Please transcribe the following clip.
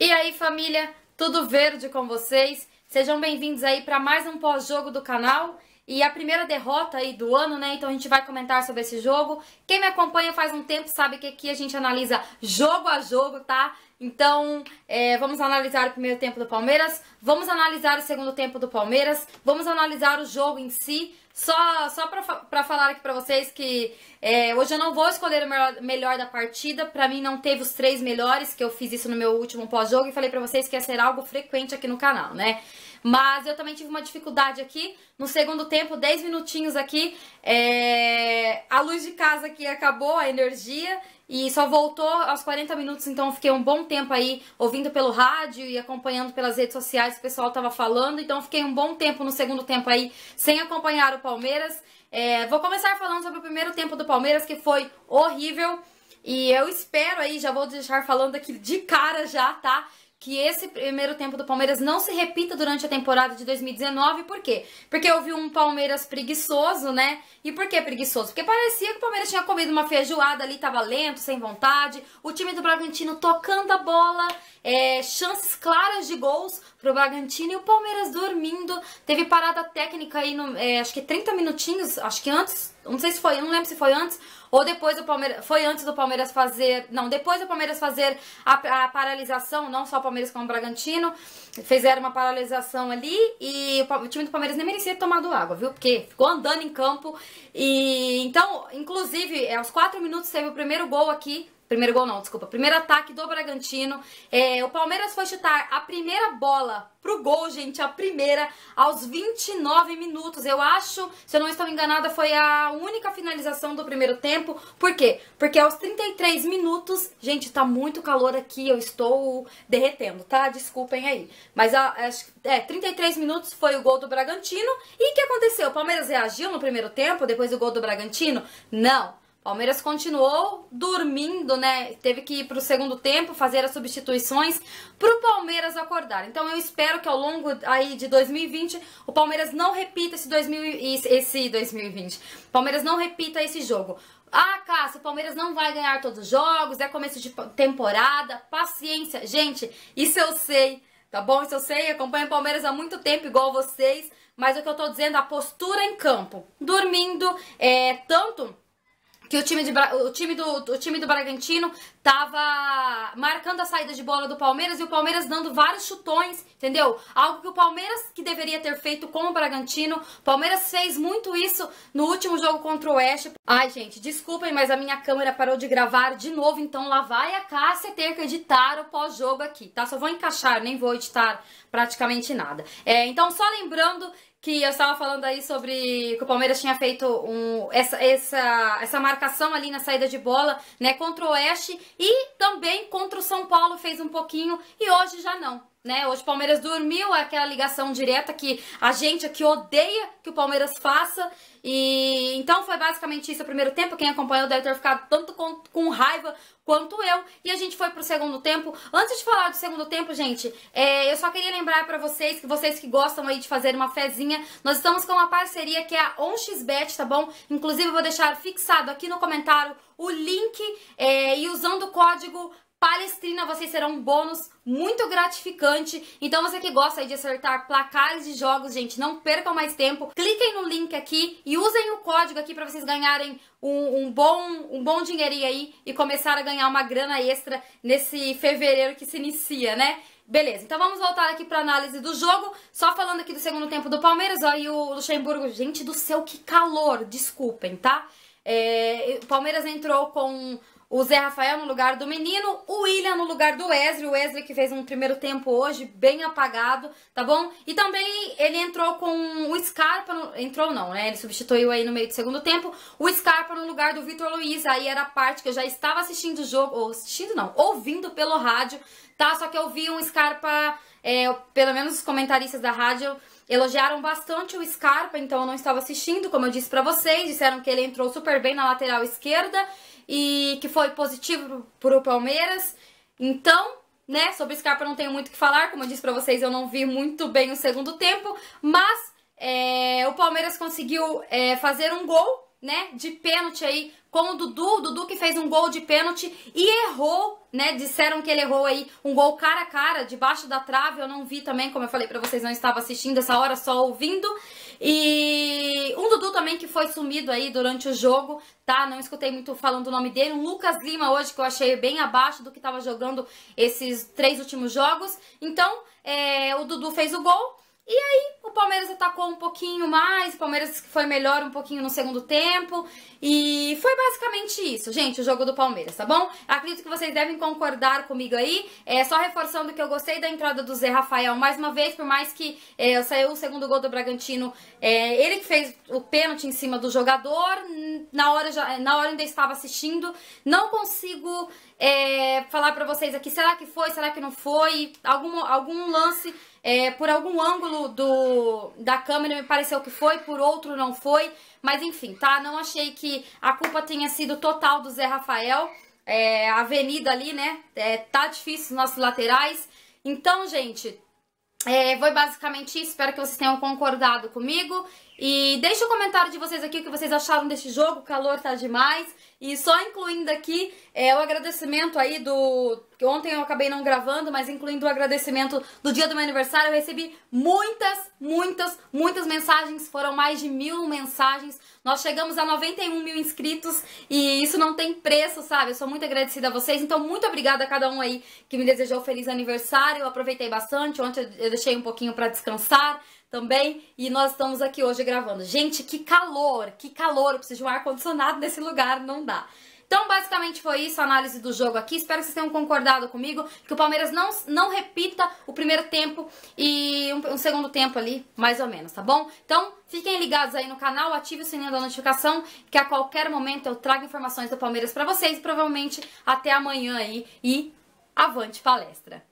E aí, família, tudo verde com vocês? Sejam bem-vindos aí para mais um pós-jogo do canal. E a primeira derrota aí do ano, né? Então a gente vai comentar sobre esse jogo. Quem me acompanha faz um tempo sabe que aqui a gente analisa jogo a jogo, tá? Então, é, vamos analisar o primeiro tempo do Palmeiras, vamos analisar o segundo tempo do Palmeiras, vamos analisar o jogo em si. Só, só pra, falar aqui pra vocês que é, hoje eu não vou escolher o melhor, melhor da partida. Pra mim não teve os três melhores, que eu fiz isso no meu último pós-jogo e falei pra vocês que ia ser algo frequente aqui no canal, né? Mas eu também tive uma dificuldade aqui. No segundo tempo, 10 minutinhos aqui, é, a luz de casa aqui acabou, a energia, e só voltou aos 40 minutos, então fiquei um bom tempo aí ouvindo pelo rádio e acompanhando pelas redes sociais, o pessoal tava falando, então fiquei um bom tempo no segundo tempo aí sem acompanhar o Palmeiras. É, vou começar falando sobre o primeiro tempo do Palmeiras, que foi horrível. E eu espero aí, já vou deixar falando aqui de cara já, tá? Que esse primeiro tempo do Palmeiras não se repita durante a temporada de 2019. Por quê? Porque eu vi um Palmeiras preguiçoso, né? E por que preguiçoso? Porque parecia que o Palmeiras tinha comido uma feijoada ali, tava lento, sem vontade. O time do Bragantino tocando a bola, é, chances claras de gols pro Bragantino e o Palmeiras dormindo. Teve parada técnica aí, no, é, acho que 30 minutinhos, acho que antes, não sei se foi, não lembro se foi antes ou depois do Palmeiras. Foi antes do Palmeiras fazer. Não, depois do Palmeiras fazer a, a paralisação, não só o Palmeiras como o Bragantino. Fizeram uma paralisação ali e o, o time do Palmeiras nem merecia ter tomado água, viu? Porque ficou andando em campo. E então, inclusive, é, aos 4 minutos teve o primeiro gol aqui Primeiro gol não, desculpa. Primeiro ataque do Bragantino. É, o Palmeiras foi chutar a primeira bola pro gol, gente. A primeira aos 29 minutos. Eu acho, se eu não estou enganada, foi a única finalização do primeiro tempo. Por quê? Porque aos 33 minutos, gente, tá muito calor aqui. Eu estou derretendo, tá? Desculpem aí. Mas a, é, 33 minutos foi o gol do Bragantino. E o que aconteceu? O Palmeiras reagiu no primeiro tempo, depois do gol do Bragantino? Não. Palmeiras continuou dormindo, né? Teve que ir para o segundo tempo fazer as substituições para o Palmeiras acordar. Então eu espero que ao longo aí de 2020 o Palmeiras não repita esse, 2000, esse 2020. Palmeiras não repita esse jogo. Ah, Cássio, o Palmeiras não vai ganhar todos os jogos, é começo de temporada, paciência. Gente, isso eu sei, tá bom? Isso eu sei, acompanho o Palmeiras há muito tempo, igual vocês. Mas o que eu tô dizendo, a postura em campo, dormindo, é tanto que o time, de, o, time do, o time do Bragantino tava marcando a saída de bola do Palmeiras e o Palmeiras dando vários chutões, entendeu? Algo que o Palmeiras que deveria ter feito com o Bragantino. O Palmeiras fez muito isso no último jogo contra o Oeste. Ai, gente, desculpem, mas a minha câmera parou de gravar de novo, então lá vai a Cássia ter que editar o pós-jogo aqui, tá? Só vou encaixar, nem vou editar praticamente nada. É, então, só lembrando que eu estava falando aí sobre que o Palmeiras tinha feito um, essa, essa, essa marcação ali na saída de bola, né, contra o Oeste e também contra o São Paulo fez um pouquinho e hoje já não. Né? Hoje o Palmeiras dormiu, é aquela ligação direta que a gente aqui odeia que o Palmeiras faça. E então foi basicamente isso o primeiro tempo. Quem acompanhou deve ter ficado tanto com, com raiva quanto eu. E a gente foi pro segundo tempo. Antes de falar do segundo tempo, gente, é, eu só queria lembrar para vocês, que vocês que gostam aí de fazer uma fezinha, nós estamos com uma parceria que é a OnXBet, tá bom? Inclusive eu vou deixar fixado aqui no comentário o link é, e usando o código Palestrina, vocês serão um bônus muito gratificante. Então você que gosta de acertar placares de jogos, gente, não percam mais tempo. Cliquem no link aqui e usem o código aqui para vocês ganharem um, um, bom, um bom dinheirinho aí e começar a ganhar uma grana extra nesse fevereiro que se inicia, né? Beleza, então vamos voltar aqui para análise do jogo. Só falando aqui do segundo tempo do Palmeiras, aí o Luxemburgo, gente do céu, que calor, desculpem, tá? É, Palmeiras entrou com o Zé Rafael no lugar do menino, o William no lugar do Wesley, o Wesley que fez um primeiro tempo hoje bem apagado, tá bom? E também ele entrou com o Scarpa, entrou não, né? Ele substituiu aí no meio do segundo tempo, o Scarpa no lugar do Vitor Luiz, aí era a parte que eu já estava assistindo o jogo, ou assistindo não, ouvindo pelo rádio, tá? Só que eu vi um Scarpa, é, pelo menos os comentaristas da rádio elogiaram bastante o Scarpa, então eu não estava assistindo, como eu disse para vocês, disseram que ele entrou super bem na lateral esquerda, e que foi positivo para o Palmeiras. Então, né, sobre o Scarpa não tenho muito o que falar, como eu disse para vocês, eu não vi muito bem o segundo tempo, mas é, o Palmeiras conseguiu é, fazer um gol né, de pênalti aí com o Dudu, o Dudu que fez um gol de pênalti e errou, né, disseram que ele errou aí um gol cara a cara, debaixo da trave, eu não vi também, como eu falei pra vocês, não estava assistindo essa hora, só ouvindo, e um Dudu também que foi sumido aí durante o jogo, tá, não escutei muito falando o nome dele, um Lucas Lima hoje que eu achei bem abaixo do que tava jogando esses três últimos jogos, então, é, o Dudu fez o gol, e aí, o Palmeiras atacou um pouquinho mais, o Palmeiras foi melhor um pouquinho no segundo tempo. E foi basicamente isso, gente, o jogo do Palmeiras, tá bom? Acredito que vocês devem concordar comigo aí. É só reforçando que eu gostei da entrada do Zé Rafael mais uma vez, por mais que é, saiu o segundo gol do Bragantino. É, ele que fez o pênalti em cima do jogador. Na hora, já, na hora ainda estava assistindo. Não consigo é, falar pra vocês aqui, será que foi, será que não foi? Algum, algum lance é, por algum ângulo do, da câmera me pareceu que foi, por outro não foi. Mas enfim, tá? Não achei que a culpa tenha sido total do Zé Rafael. É, a avenida ali, né? É, tá difícil os nossos laterais. Então, gente, é, foi basicamente isso. Espero que vocês tenham concordado comigo. E deixa o um comentário de vocês aqui o que vocês acharam deste jogo. O calor tá demais. E só incluindo aqui é, o agradecimento aí do. que ontem eu acabei não gravando, mas incluindo o agradecimento do dia do meu aniversário. Eu recebi muitas, muitas, muitas mensagens. Foram mais de mil mensagens. Nós chegamos a 91 mil inscritos e isso não tem preço, sabe? Eu sou muito agradecida a vocês. Então, muito obrigada a cada um aí que me desejou feliz aniversário. Eu aproveitei bastante. Ontem eu deixei um pouquinho para descansar também. E nós estamos aqui hoje gravando. Gente, que calor, que calor. Eu preciso de um ar-condicionado nesse lugar, não dá. Então, basicamente foi isso a análise do jogo aqui. Espero que vocês tenham concordado comigo, que o Palmeiras não, não repita o primeiro tempo e um, um, segundo tempo ali, mais ou menos, tá bom? Então, fiquem ligados aí no canal, ative o sininho da notificação, que a qualquer momento eu trago informações do Palmeiras para vocês, provavelmente até amanhã aí. E avante palestra!